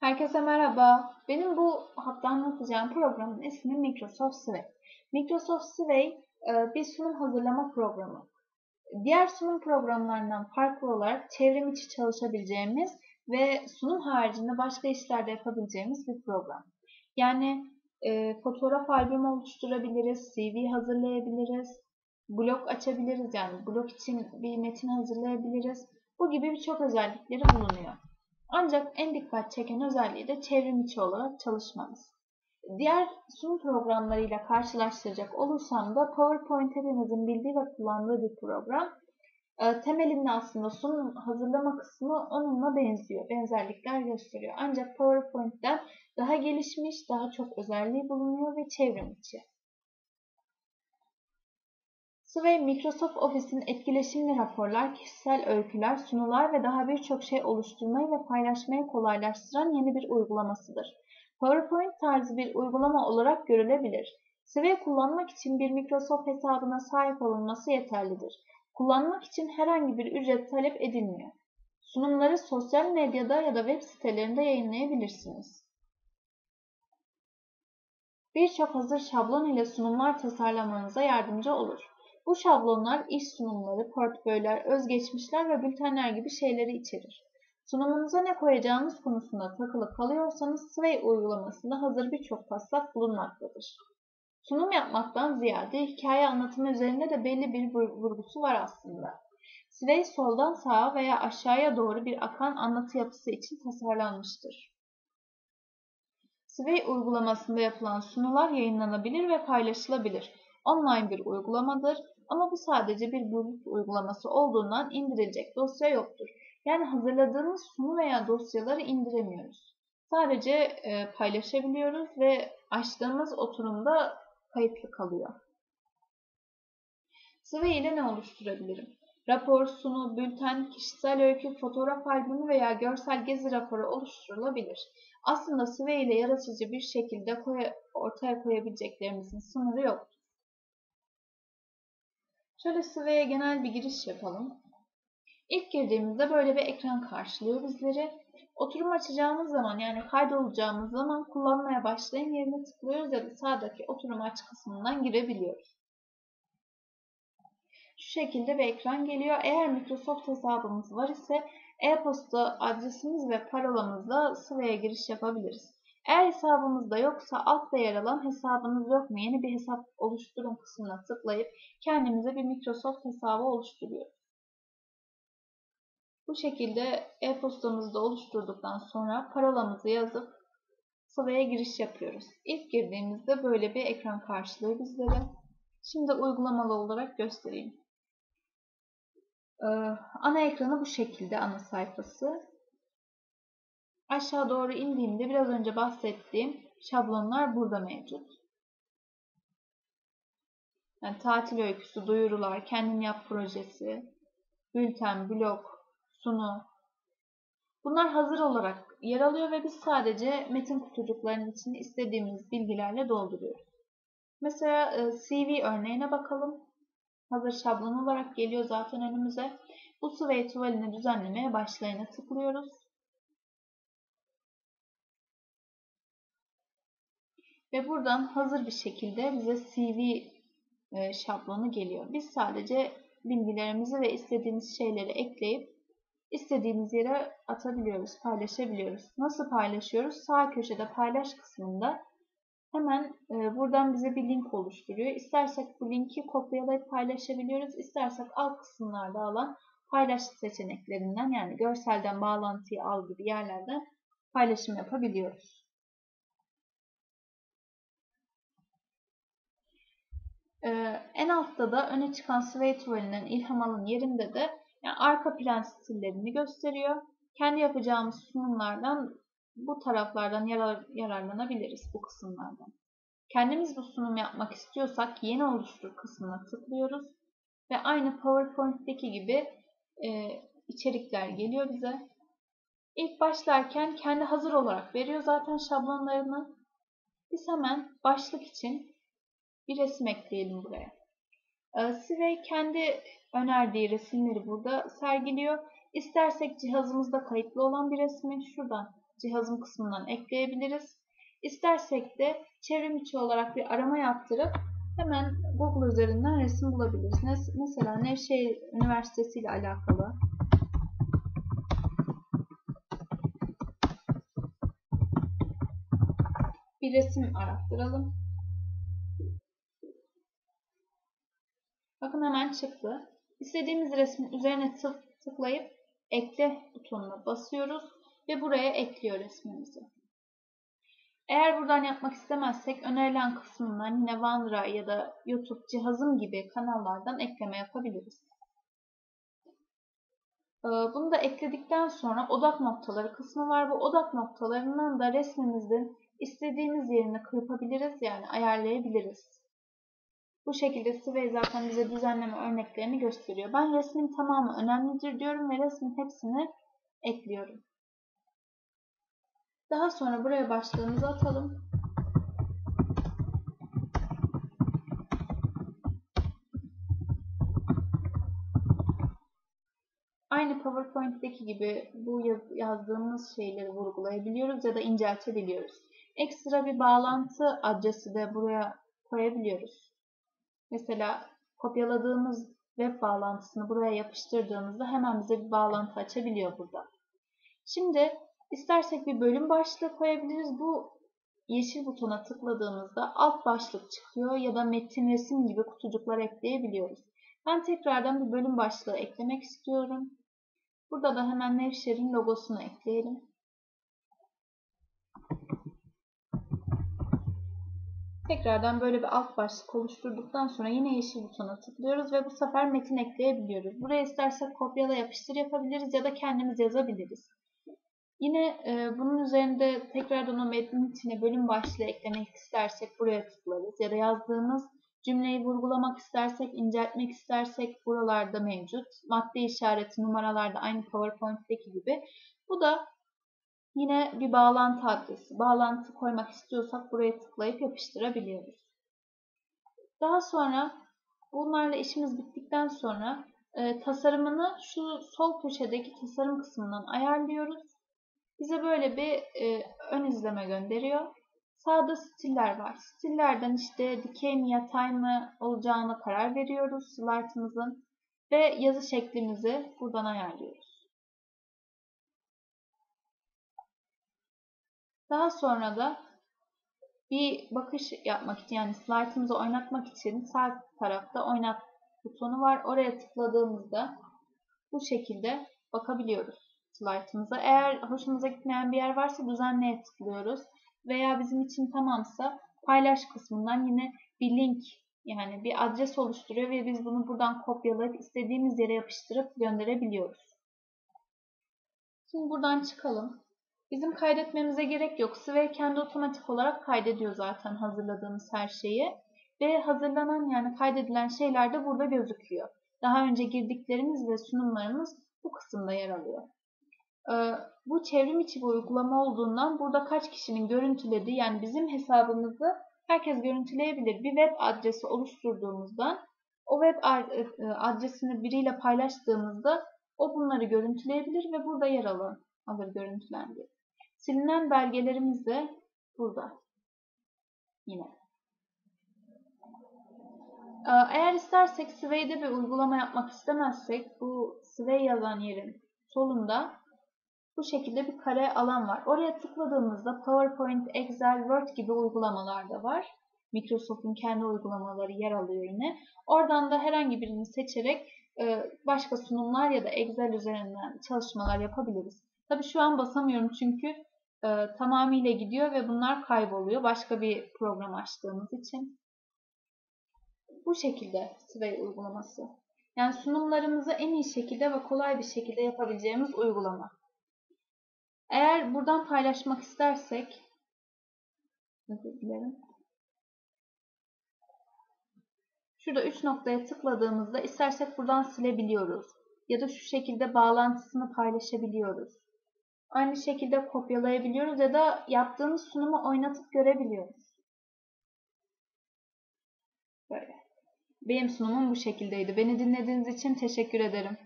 Herkese merhaba. Benim bu hafta anlatacağım programın ismi Microsoft Sway. Microsoft Sway e, bir sunum hazırlama programı. Diğer sunum programlarından farklı olarak çevrim içi çalışabileceğimiz ve sunum haricinde başka işlerde yapabileceğimiz bir program. Yani e, fotoğraf albümü oluşturabiliriz, CV hazırlayabiliriz, blog açabiliriz yani blog için bir metin hazırlayabiliriz. Bu gibi birçok özellikleri bulunuyor. Ancak en dikkat çeken özelliği de çevrim içi olarak çalışmamız. Diğer sunum programlarıyla karşılaştıracak olursam da PowerPoint hepimizin bildiği ve kullandığı bir program. E, temelinde aslında sunum hazırlama kısmı onunla benziyor, benzerlikler gösteriyor. Ancak PowerPoint'ten daha gelişmiş, daha çok özelliği bulunuyor ve çevrim içi. Sway, Microsoft Office'in etkileşimli raporlar, kişisel öyküler, sunular ve daha birçok şey oluşturmayı ve paylaşmayı kolaylaştıran yeni bir uygulamasıdır. PowerPoint tarzı bir uygulama olarak görülebilir. Sway kullanmak için bir Microsoft hesabına sahip olunması yeterlidir. Kullanmak için herhangi bir ücret talep edilmiyor. Sunumları sosyal medyada ya da web sitelerinde yayınlayabilirsiniz. Birçok hazır şablon ile sunumlar tasarlamanıza yardımcı olur. Bu şablonlar iş sunumları, portföyler, özgeçmişler ve bültenler gibi şeyleri içerir. Sunumunuza ne koyacağınız konusunda takılıp kalıyorsanız Sway uygulamasında hazır birçok taslak bulunmaktadır. Sunum yapmaktan ziyade hikaye anlatımı üzerinde de belli bir vurgusu var aslında. Sway soldan sağa veya aşağıya doğru bir akan anlatı yapısı için tasarlanmıştır. Sway uygulamasında yapılan sunular yayınlanabilir ve paylaşılabilir. Online bir uygulamadır ama bu sadece bir bulut uygulaması olduğundan indirilecek dosya yoktur. Yani hazırladığımız sunu veya dosyaları indiremiyoruz. Sadece e, paylaşabiliyoruz ve açtığımız oturumda kayıtlı kalıyor. Sway ile ne oluşturabilirim? Rapor, sunu, bülten, kişisel öykü, fotoğraf albümü veya görsel gezi raporu oluşturulabilir. Aslında Sway ile yaratıcı bir şekilde koy ortaya koyabileceklerimizin sınırı yoktur. Şöyle Sway'e genel bir giriş yapalım. İlk girdiğimizde böyle bir ekran karşılıyor bizleri. Oturum açacağımız zaman yani kaydolacağımız zaman kullanmaya başlayın yerine tıklıyoruz ya da sağdaki oturum aç kısmından girebiliyoruz. Şu şekilde bir ekran geliyor. Eğer Microsoft hesabımız var ise e-posta adresimiz ve parolamızla Sway'e giriş yapabiliriz. Eğer hesabımızda yoksa altta yer alan hesabınız yok mu yeni bir hesap oluşturun kısmına tıklayıp kendimize bir Microsoft hesabı oluşturuyoruz. Bu şekilde e-postamızı da oluşturduktan sonra parolamızı yazıp Sway'e giriş yapıyoruz. İlk girdiğimizde böyle bir ekran karşılıyor bizlere. Şimdi uygulamalı olarak göstereyim. Ee, ana ekranı bu şekilde ana sayfası. Aşağı doğru indiğimde biraz önce bahsettiğim şablonlar burada mevcut. Yani tatil öyküsü, duyurular, kendin yap projesi, bülten, blog, sunu. Bunlar hazır olarak yer alıyor ve biz sadece metin kutucuklarının içini istediğimiz bilgilerle dolduruyoruz. Mesela e, CV örneğine bakalım. Hazır şablon olarak geliyor zaten önümüze. Bu Sway tuvalini düzenlemeye başlayana tıklıyoruz. Ve buradan hazır bir şekilde bize CV e, şablonu geliyor. Biz sadece bilgilerimizi ve istediğimiz şeyleri ekleyip istediğimiz yere atabiliyoruz, paylaşabiliyoruz. Nasıl paylaşıyoruz? Sağ köşede paylaş kısmında hemen e, buradan bize bir link oluşturuyor. İstersek bu linki kopyalayıp paylaşabiliyoruz. İstersek alt kısımlarda alan paylaş seçeneklerinden yani görselden bağlantıyı al gibi yerlerden paylaşım yapabiliyoruz. Ee, en altta da öne çıkan tuvalinden ilham alın yerinde de yani arka plan stillerini gösteriyor. Kendi yapacağımız sunumlardan bu taraflardan yarar, yararlanabiliriz bu kısımlardan. Kendimiz bu sunum yapmak istiyorsak yeni oluştur kısmına tıklıyoruz ve aynı PowerPoint'teki gibi e, içerikler geliyor bize. İlk başlarken kendi hazır olarak veriyor zaten şablonlarını. Biz hemen başlık için bir resim ekleyelim buraya. Ee, Sway kendi önerdiği resimleri burada sergiliyor. İstersek cihazımızda kayıtlı olan bir resmi şuradan cihazım kısmından ekleyebiliriz. İstersek de çevrim içi olarak bir arama yaptırıp hemen Google üzerinden resim bulabiliriz. Mesela Nevşehir Üniversitesi ile alakalı bir resim arattıralım. Bakın hemen çıktı. İstediğimiz resmin üzerine tıklayıp ekle butonuna basıyoruz ve buraya ekliyor resmimizi. Eğer buradan yapmak istemezsek önerilen kısmından yine OneDrive ya da YouTube cihazım gibi kanallardan ekleme yapabiliriz. Ee, bunu da ekledikten sonra odak noktaları kısmı var. Bu odak noktalarından da resmimizin istediğimiz yerini kırpabiliriz yani ayarlayabiliriz. Bu şekilde Sway zaten bize düzenleme örneklerini gösteriyor. Ben resmin tamamı önemlidir diyorum ve resmin hepsini ekliyorum. Daha sonra buraya başlığımızı atalım. Aynı PowerPoint'teki gibi bu yazdığımız şeyleri vurgulayabiliyoruz ya da inceltebiliyoruz. Ekstra bir bağlantı adresi de buraya koyabiliyoruz. Mesela kopyaladığımız web bağlantısını buraya yapıştırdığımızda hemen bize bir bağlantı açabiliyor burada. Şimdi istersek bir bölüm başlığı koyabiliriz. Bu yeşil butona tıkladığımızda alt başlık çıkıyor ya da metin resim gibi kutucuklar ekleyebiliyoruz. Ben tekrardan bir bölüm başlığı eklemek istiyorum. Burada da hemen Nevşehir'in logosunu ekleyelim. Tekrardan böyle bir alt başlık oluşturduktan sonra yine yeşil butona tıklıyoruz ve bu sefer metin ekleyebiliyoruz. Buraya istersek kopyala yapıştır yapabiliriz ya da kendimiz yazabiliriz. Yine e, bunun üzerinde tekrardan o metnin içine bölüm başlığı eklemek istersek buraya tıklarız ya da yazdığımız cümleyi vurgulamak istersek, inceltmek istersek buralarda mevcut. Madde işareti numaralarda aynı PowerPoint'teki gibi. Bu da Yine bir bağlantı adresi. Bağlantı koymak istiyorsak buraya tıklayıp yapıştırabiliyoruz. Daha sonra bunlarla işimiz bittikten sonra e, tasarımını şu sol köşedeki tasarım kısmından ayarlıyoruz. Bize böyle bir e, ön izleme gönderiyor. Sağda stiller var. Stillerden işte dikey mi yatay mı olacağına karar veriyoruz slaytımızın ve yazı şeklimizi buradan ayarlıyoruz. Daha sonra da bir bakış yapmak için yani slaytımızı oynatmak için sağ tarafta oynat butonu var. Oraya tıkladığımızda bu şekilde bakabiliyoruz slaytımıza. Eğer hoşumuza gitmeyen bir yer varsa düzenleye tıklıyoruz. Veya bizim için tamamsa paylaş kısmından yine bir link yani bir adres oluşturuyor ve biz bunu buradan kopyalayıp istediğimiz yere yapıştırıp gönderebiliyoruz. Şimdi buradan çıkalım. Bizim kaydetmemize gerek yok. Sway kendi otomatik olarak kaydediyor zaten hazırladığımız her şeyi. Ve hazırlanan yani kaydedilen şeyler de burada gözüküyor. Daha önce girdiklerimiz ve sunumlarımız bu kısımda yer alıyor. Ee, bu çevrim içi bir uygulama olduğundan burada kaç kişinin görüntülediği yani bizim hesabımızı herkes görüntüleyebilir. Bir web adresi oluşturduğumuzda o web e, adresini biriyle paylaştığımızda o bunları görüntüleyebilir ve burada yer alan alır görüntülendi. Silinen belgelerimiz de burada. Yine. Ee, eğer istersek Sway'de bir uygulama yapmak istemezsek bu Sway yazan yerin solunda bu şekilde bir kare alan var. Oraya tıkladığımızda PowerPoint, Excel, Word gibi uygulamalar da var. Microsoft'un kendi uygulamaları yer alıyor yine. Oradan da herhangi birini seçerek e, başka sunumlar ya da Excel üzerinden çalışmalar yapabiliriz. Tabii şu an basamıyorum çünkü e, tamamıyla gidiyor ve bunlar kayboluyor başka bir program açtığımız için. Bu şekilde Sway uygulaması. Yani sunumlarımızı en iyi şekilde ve kolay bir şekilde yapabileceğimiz uygulama. Eğer buradan paylaşmak istersek özür dilerim. Şurada 3 noktaya tıkladığımızda istersek buradan silebiliyoruz. Ya da şu şekilde bağlantısını paylaşabiliyoruz. Aynı şekilde kopyalayabiliyoruz ya da yaptığımız sunumu oynatıp görebiliyoruz. Böyle. Benim sunumum bu şekildeydi. Beni dinlediğiniz için teşekkür ederim.